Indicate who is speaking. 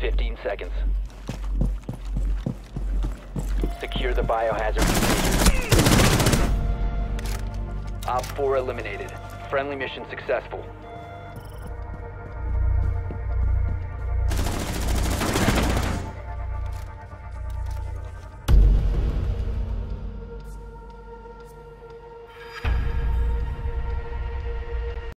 Speaker 1: 15 seconds. Secure the biohazard. Op 4 eliminated. Friendly mission successful.